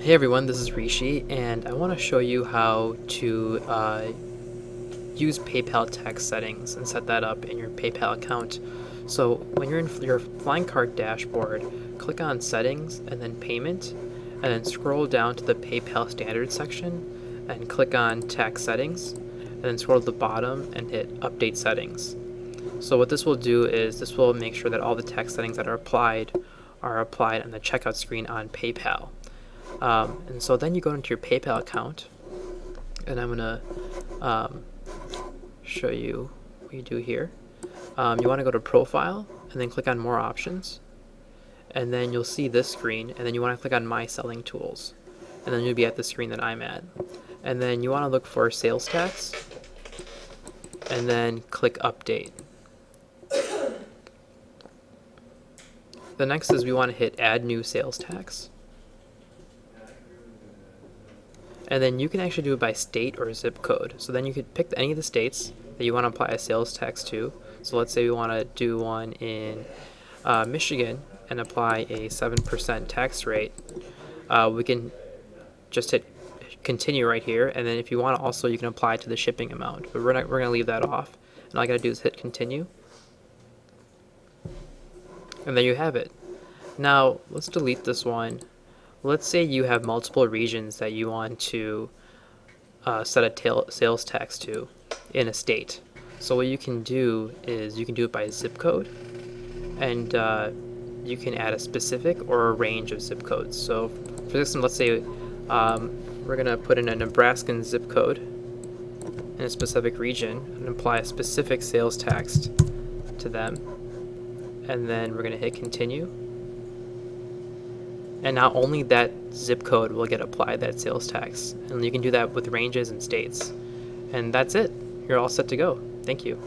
Hey everyone, this is Rishi, and I want to show you how to uh, use PayPal tax settings and set that up in your PayPal account. So when you're in your Flying Cart dashboard, click on Settings and then Payment, and then scroll down to the PayPal Standards section and click on Tax Settings, and then scroll to the bottom and hit Update Settings. So what this will do is this will make sure that all the tax settings that are applied are applied on the checkout screen on PayPal. Um, and so then you go into your PayPal account, and I'm gonna um, show you what you do here. Um, you want to go to Profile, and then click on More Options, and then you'll see this screen, and then you want to click on My Selling Tools, and then you'll be at the screen that I'm at. And then you want to look for Sales Tax, and then click Update. The next is we want to hit Add New Sales Tax. And then you can actually do it by state or zip code. So then you could pick any of the states that you want to apply a sales tax to. So let's say we want to do one in uh, Michigan and apply a 7% tax rate. Uh, we can just hit continue right here. And then if you want to also, you can apply to the shipping amount. But we're, not, we're going to leave that off. And all I got to do is hit continue. And there you have it. Now, let's delete this one let's say you have multiple regions that you want to uh, set a sales tax to in a state. So what you can do is you can do it by zip code, and uh, you can add a specific or a range of zip codes. So for this one, let's say um, we're gonna put in a Nebraskan zip code in a specific region and apply a specific sales tax to them, and then we're gonna hit continue and now only that zip code will get applied that sales tax. And you can do that with ranges and states. And that's it. You're all set to go. Thank you.